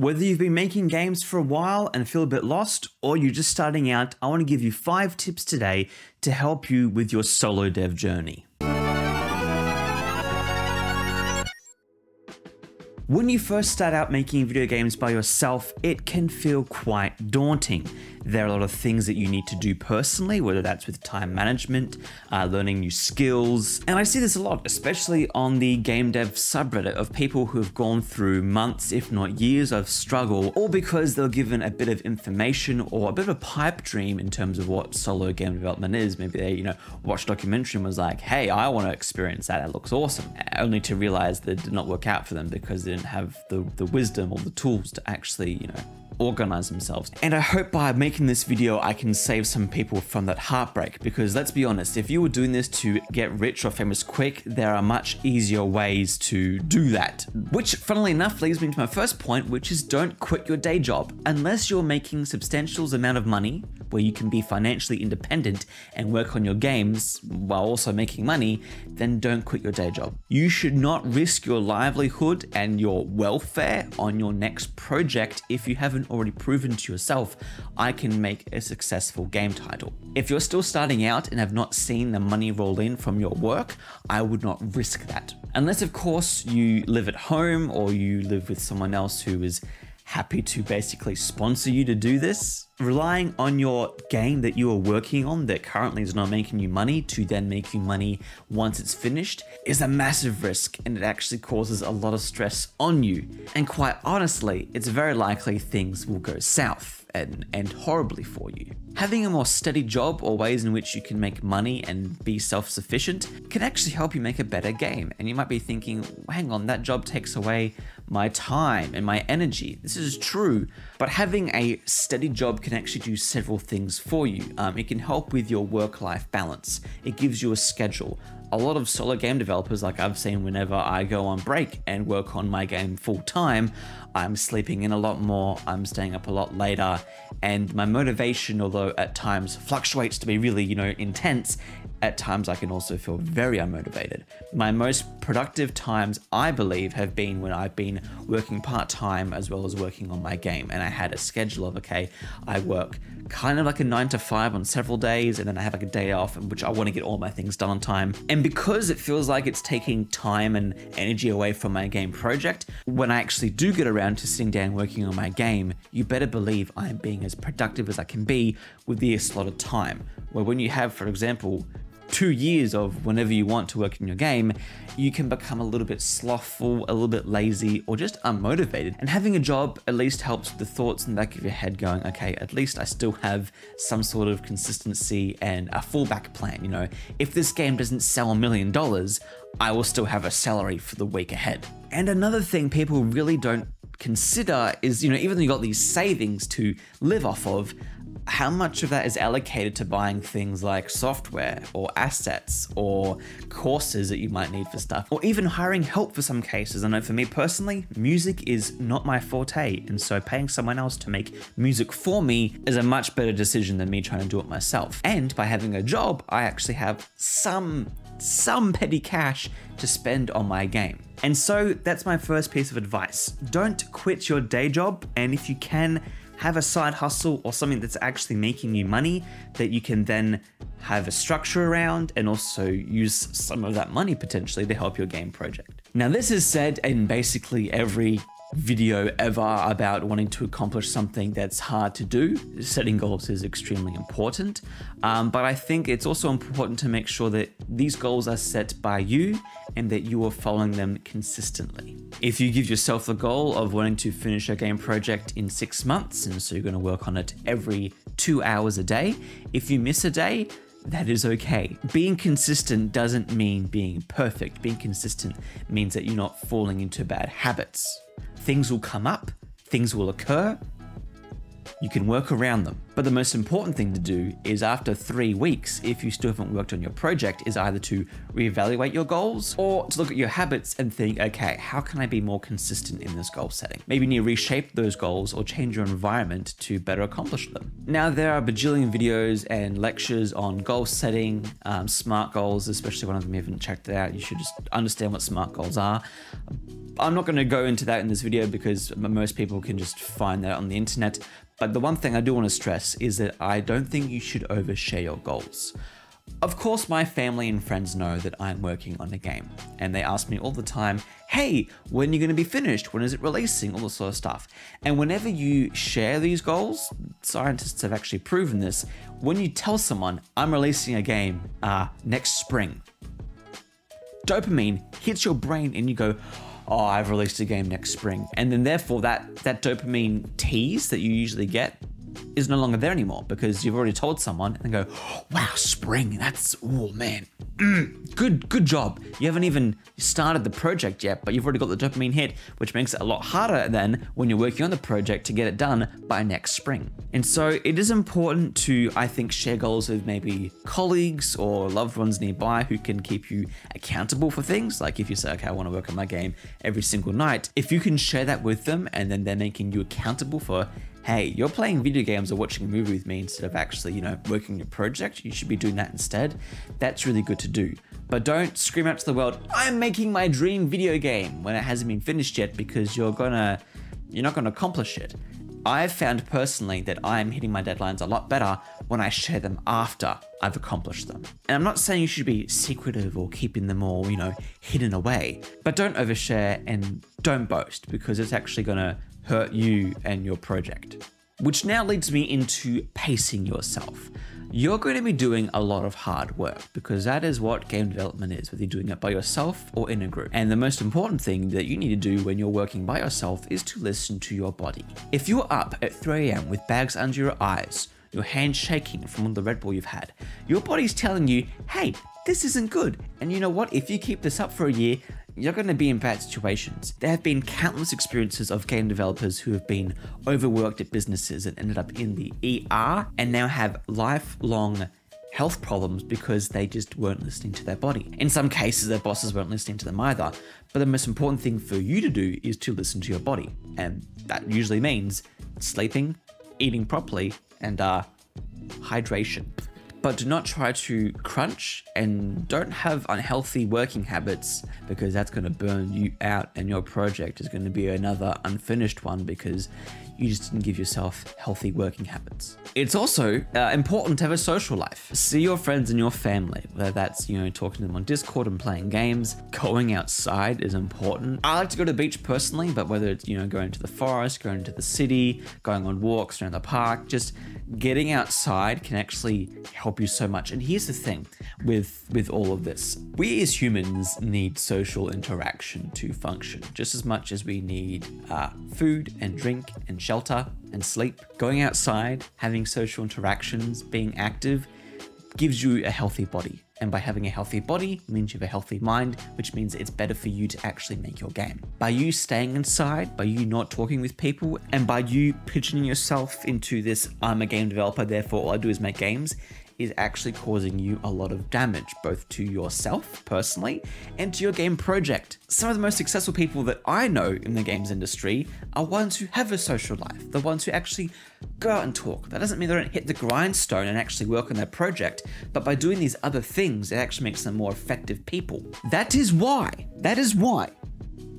Whether you've been making games for a while and feel a bit lost, or you're just starting out, I want to give you five tips today to help you with your solo dev journey. When you first start out making video games by yourself, it can feel quite daunting. There are a lot of things that you need to do personally, whether that's with time management, uh, learning new skills. And I see this a lot, especially on the game dev subreddit of people who have gone through months, if not years, of struggle, all because they're given a bit of information or a bit of a pipe dream in terms of what solo game development is. Maybe they, you know, watched a documentary and was like, hey, I want to experience that. It looks awesome. Only to realize that it did not work out for them because they didn't have the, the wisdom or the tools to actually, you know, organize themselves. And I hope by making this video, I can save some people from that heartbreak because let's be honest, if you were doing this to get rich or famous quick, there are much easier ways to do that. Which funnily enough leads me to my first point, which is don't quit your day job. Unless you're making substantial amount of money where you can be financially independent and work on your games while also making money, then don't quit your day job. You should not risk your livelihood and your welfare on your next project if you haven't already proven to yourself, I can make a successful game title. If you're still starting out and have not seen the money roll in from your work, I would not risk that. Unless, of course, you live at home or you live with someone else who is happy to basically sponsor you to do this. Relying on your game that you are working on that currently is not making you money to then make you money once it's finished is a massive risk and it actually causes a lot of stress on you. And quite honestly, it's very likely things will go south and end horribly for you. Having a more steady job or ways in which you can make money and be self-sufficient can actually help you make a better game. And you might be thinking, hang on, that job takes away my time and my energy. This is true, but having a steady job can actually do several things for you. Um, it can help with your work-life balance. It gives you a schedule. A lot of solo game developers, like I've seen whenever I go on break and work on my game full time, I'm sleeping in a lot more, I'm staying up a lot later, and my motivation, although at times fluctuates to be really, you know, intense, at times I can also feel very unmotivated. My most productive times, I believe, have been when I've been working part-time as well as working on my game. And I had a schedule of, okay, I work kind of like a nine to five on several days, and then I have like a day off in which I want to get all my things done on time. And because it feels like it's taking time and energy away from my game project, when I actually do get around to sitting down working on my game, you better believe I am being as productive as I can be with the slotted time. Where when you have, for example, two years of whenever you want to work in your game, you can become a little bit slothful, a little bit lazy, or just unmotivated. And having a job at least helps with the thoughts in the back of your head going, okay, at least I still have some sort of consistency and a fallback plan. You know, if this game doesn't sell a million dollars, I will still have a salary for the week ahead. And another thing people really don't consider is, you know, even though you got these savings to live off of, how much of that is allocated to buying things like software or assets or courses that you might need for stuff, or even hiring help for some cases. I know for me personally, music is not my forte, and so paying someone else to make music for me is a much better decision than me trying to do it myself. And by having a job, I actually have some some petty cash to spend on my game. And so that's my first piece of advice. Don't quit your day job, and if you can, have a side hustle or something that's actually making you money that you can then have a structure around and also use some of that money potentially to help your game project. Now, this is said in basically every video ever about wanting to accomplish something that's hard to do. Setting goals is extremely important, um, but I think it's also important to make sure that these goals are set by you and that you are following them consistently. If you give yourself the goal of wanting to finish a game project in six months, and so you're going to work on it every two hours a day, if you miss a day, that is okay. Being consistent doesn't mean being perfect. Being consistent means that you're not falling into bad habits. Things will come up, things will occur. You can work around them. But the most important thing to do is after three weeks, if you still haven't worked on your project, is either to reevaluate your goals or to look at your habits and think, okay, how can I be more consistent in this goal setting? Maybe you need to reshape those goals or change your environment to better accomplish them. Now, there are bajillion videos and lectures on goal setting, um, SMART goals, especially one of them you haven't checked it out. You should just understand what SMART goals are. I'm not going to go into that in this video because most people can just find that on the internet. But the one thing I do want to stress is that I don't think you should overshare your goals. Of course, my family and friends know that I'm working on a game, and they ask me all the time, hey, when are you going to be finished? When is it releasing? All this sort of stuff. And whenever you share these goals, scientists have actually proven this, when you tell someone, I'm releasing a game uh, next spring, dopamine hits your brain and you go, oh, I've released a game next spring. And then therefore that that dopamine tease that you usually get is no longer there anymore because you've already told someone and go, wow, spring, that's, oh man, mm, good, good job. You haven't even started the project yet, but you've already got the dopamine hit, which makes it a lot harder than when you're working on the project to get it done by next spring. And so it is important to, I think, share goals with maybe colleagues or loved ones nearby who can keep you accountable for things. Like if you say, okay, I want to work on my game every single night, if you can share that with them and then they're making you accountable for hey, you're playing video games or watching a movie with me instead of actually, you know, working your project, you should be doing that instead. That's really good to do. But don't scream out to the world, I'm making my dream video game when it hasn't been finished yet because you're gonna, you're not gonna accomplish it. I've found personally that I'm hitting my deadlines a lot better when I share them after I've accomplished them. And I'm not saying you should be secretive or keeping them all, you know, hidden away, but don't overshare and don't boast because it's actually gonna hurt you and your project. Which now leads me into pacing yourself. You're going to be doing a lot of hard work because that is what game development is, whether you're doing it by yourself or in a group. And the most important thing that you need to do when you're working by yourself is to listen to your body. If you're up at 3 a.m. with bags under your eyes, your hands shaking from all the Red Bull you've had, your body's telling you, hey, this isn't good. And you know what? If you keep this up for a year, you're going to be in bad situations. There have been countless experiences of game developers who have been overworked at businesses and ended up in the ER and now have lifelong health problems because they just weren't listening to their body. In some cases, their bosses weren't listening to them either. But the most important thing for you to do is to listen to your body. And that usually means sleeping, eating properly, and uh, hydration but do not try to crunch and don't have unhealthy working habits because that's going to burn you out and your project is going to be another unfinished one because you just didn't give yourself healthy working habits. It's also uh, important to have a social life. See your friends and your family, whether that's, you know, talking to them on Discord and playing games. Going outside is important. I like to go to the beach personally, but whether it's, you know, going to the forest, going to the city, going on walks around the park, just getting outside can actually help you so much. And here's the thing with with all of this. We as humans need social interaction to function just as much as we need uh, food and drink and shelter and sleep. Going outside, having social interactions, being active gives you a healthy body. And by having a healthy body means you have a healthy mind, which means it's better for you to actually make your game. By you staying inside, by you not talking with people, and by you pigeoning yourself into this I'm a game developer, therefore all I do is make games, is actually causing you a lot of damage, both to yourself personally and to your game project. Some of the most successful people that I know in the games industry are ones who have a social life, the ones who actually go out and talk. That doesn't mean they don't hit the grindstone and actually work on their project, but by doing these other things, it actually makes them more effective people. That is why, that is why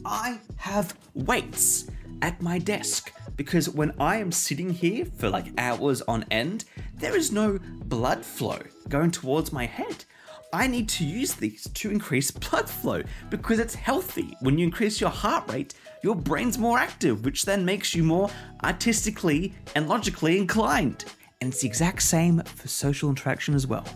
I have weights at my desk because when I am sitting here for like hours on end, there is no blood flow going towards my head. I need to use these to increase blood flow because it's healthy. When you increase your heart rate, your brain's more active, which then makes you more artistically and logically inclined. And it's the exact same for social interaction as well.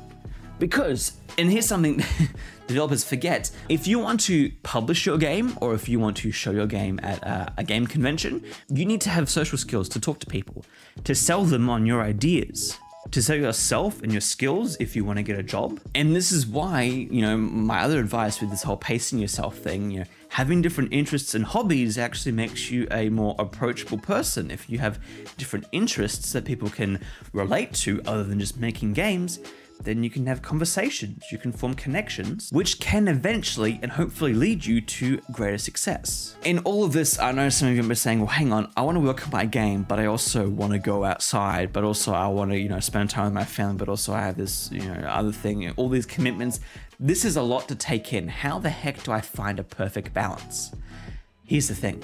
Because, and here's something developers forget if you want to publish your game or if you want to show your game at a, a, game convention, you need to have social skills to talk to people, to sell them on your ideas. To sell yourself and your skills if you want to get a job. And this is why, you know, my other advice with this whole pacing yourself thing, you know, having different interests and hobbies actually makes you a more approachable person. If you have different interests that people can relate to other than just making games, then you can have conversations, you can form connections, which can eventually and hopefully lead you to greater success. In all of this, I know some of you are saying, well, hang on, I want to work on my game, but I also want to go outside, but also I want to, you know, spend time with my family, but also I have this, you know, other thing, all these commitments. This is a lot to take in. How the heck do I find a perfect balance? Here's the thing.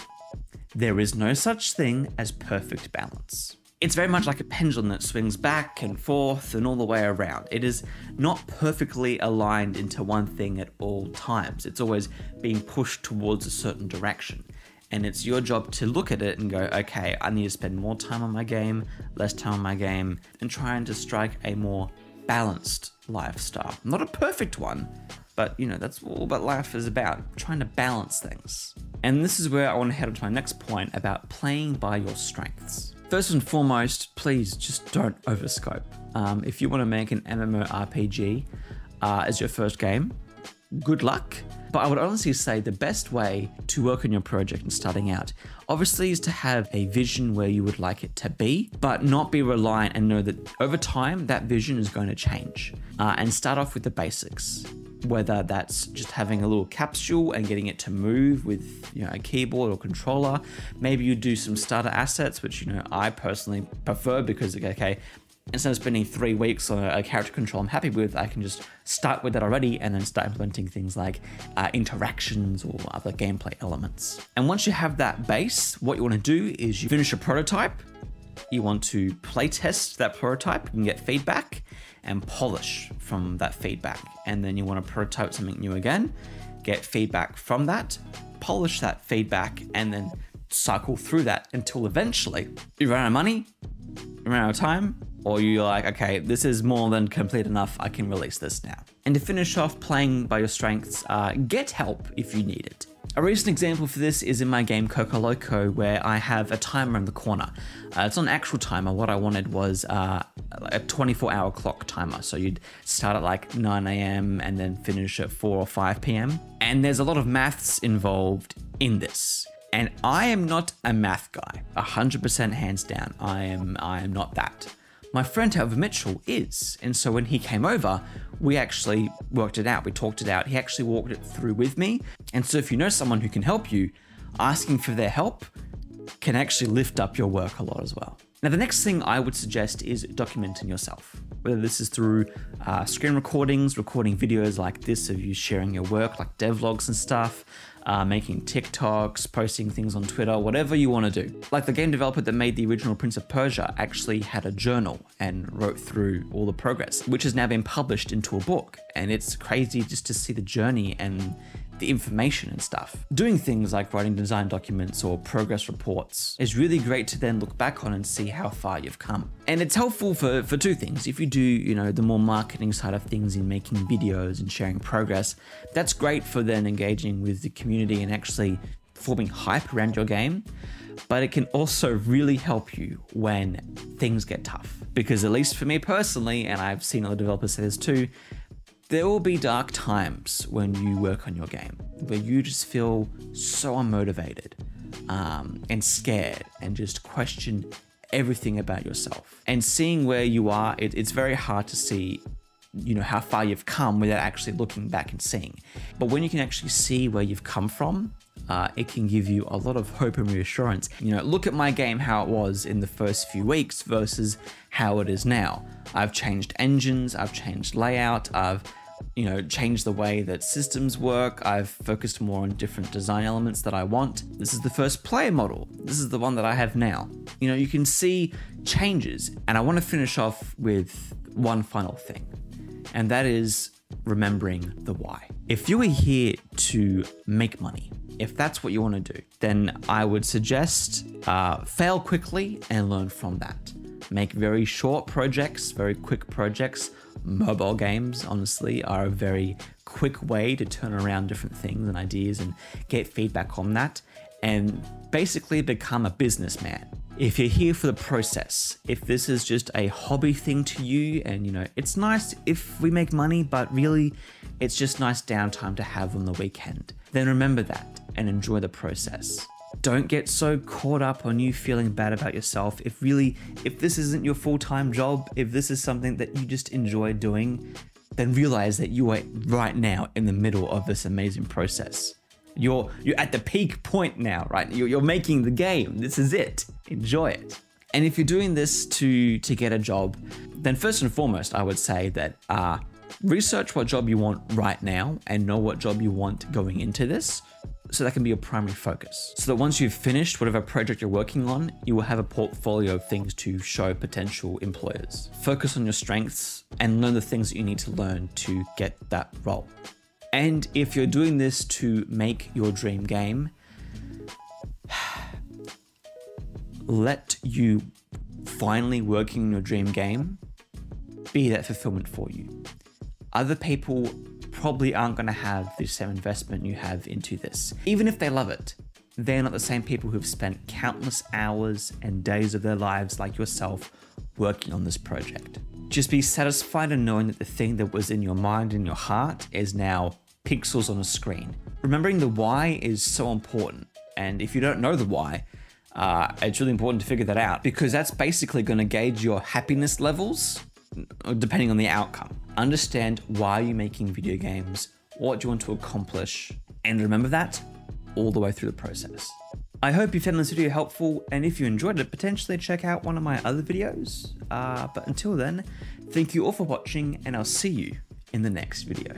There is no such thing as perfect balance. It's very much like a pendulum that swings back and forth and all the way around. It is not perfectly aligned into one thing at all times. It's always being pushed towards a certain direction. And it's your job to look at it and go, okay, I need to spend more time on my game, less time on my game, and trying to strike a more balanced lifestyle. Not a perfect one, but you know, that's all what life is about, trying to balance things. And this is where I want to head on to my next point about playing by your strengths. First and foremost, please just don't overscope. Um, if you want to make an MMORPG uh, as your first game, good luck. But I would honestly say the best way to work on your project and starting out, obviously, is to have a vision where you would like it to be, but not be reliant and know that over time that vision is going to change. Uh, and start off with the basics whether that's just having a little capsule and getting it to move with you know a keyboard or controller. Maybe you do some starter assets which you know i personally prefer because okay instead of spending three weeks on a, character control i'm happy with i can just start with that already and then start implementing things like uh, interactions or other gameplay elements. And once you have that base what you want to do is you finish a prototype you want to playtest that prototype and get feedback and polish from that feedback. And then you want to prototype something new again, get feedback from that, polish that feedback, and then cycle through that until eventually you run out of money, you run out of time, or you're like, okay, this is more than complete enough, I can release this now. And to finish off playing by your strengths, uh, get help if you need it. A recent example for this is in my game Cocoa Loco, where I have a timer in the corner. Uh, it's not an actual timer. What I wanted was uh, a 24 hour clock timer. So you'd start at like 9 a.m. and then finish at 4 or 5 p.m. And there's a lot of maths involved in this. And I am not a math guy, 100% hands down. I am, I am not that. My friend, however, Mitchell is. And so when he came over, we actually worked it out. We talked it out. He actually walked it through with me. And so if you know someone who can help you, asking for their help can actually lift up your work a lot as well. Now, the next thing I would suggest is documenting yourself. Whether this is through uh, screen recordings, recording videos like this of you sharing your work, like devlogs and stuff, uh, making TikToks, posting things on Twitter, whatever you want to do. Like the game developer that made the original Prince of Persia actually had a journal and wrote through all the progress, which has now been published into a book. And it's crazy just to see the journey and the information and stuff. Doing things like writing design documents or progress reports is really great to then look back on and see how far you've come. And it's helpful for, for two things. If you do, you know, the more marketing side of things in making videos and sharing progress, that's great for then engaging with the community and actually forming hype around your game but it can also really help you when things get tough. Because, at least for me personally, and I've seen other developers say this too, there will be dark times when you work on your game where you just feel so unmotivated um, and scared and just question everything about yourself. And seeing where you are, it, it's very hard to see you know how far you've come without actually looking back and seeing but when you can actually see where you've come from uh, it can give you a lot of hope and reassurance you know look at my game how it was in the first few weeks versus how it is now i've changed engines i've changed layout i've you know, changed the way that systems work. I've focused more on different design elements that I want. This is the first player model. This is the one that I have now. You know, you can see changes. And I want to finish off with one final thing, and that is remembering the why. If you are here to make money, if that's what you want to do, then I would suggest uh, fail quickly and learn from that. Make very short projects, very quick projects mobile games, honestly, are a very quick way to turn around different things and ideas and get feedback on that and basically become a businessman. If you're here for the process, if this is just a hobby thing to you, and you know, it's nice if we make money, but really it's just nice downtime to have on the weekend, then remember that. and enjoy the process. Don't get so caught up on you feeling bad about yourself. If really, if this isn't your full time job, if this is something that you just enjoy doing, then realize that you are right now in the middle of this amazing process. You're you're at the peak point now, right? You're, you're making the game. This is it. Enjoy it. And if you're doing this to to get a job, then first and foremost, I would say that uh, research what job you want right now and know what job you want going into this so that can be your primary focus. So that once you've finished whatever project you're working on, you will have a portfolio of things to show potential employers. Focus on your strengths and learn the things that you need to learn to get that role. And if you're doing this to make your dream game, let you finally working your dream game be that fulfillment for you. Other people probably aren't going to have the same investment you have into this. Even if they love it, they're not the same people who've spent countless hours and days of their lives like yourself working on this project. Just be satisfied in knowing that the thing that was in your mind and your heart is now pixels on a screen. Remembering the why is so important. And if you don't know the why, uh, it's really important to figure that out because that's basically going to gauge your happiness levels depending on the outcome. Understand why you're making video games, what you want to accomplish, and remember that all the way through the process. I hope you found this video helpful, and if you enjoyed it, potentially check out one of my other videos. Uh, but until then, thank you all for watching, and I'll see you in the next video.